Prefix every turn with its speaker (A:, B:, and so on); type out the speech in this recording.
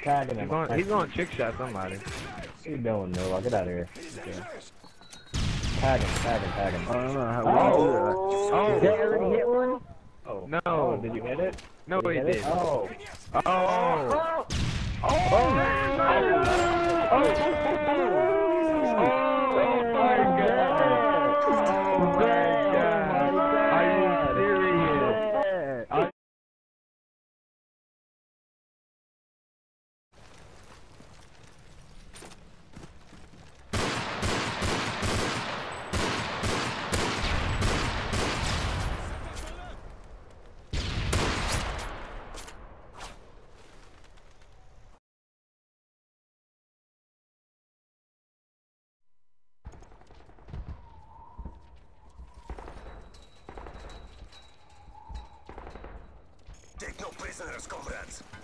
A: tagging
B: He's going, he's going trick shot somebody.
A: What you doing, Noah? Get out of here. Okay. Tag him, tag him, tag him.
C: I don't know how
B: oh.
A: oh, Did that already hit one?
B: oh,
A: Oh,
B: no.
A: did you hit it?
B: No,
A: Did
B: he
A: hit
B: did.
A: it? Oh.
B: Oh. oh. oh Are
D: you prisoners, comrades.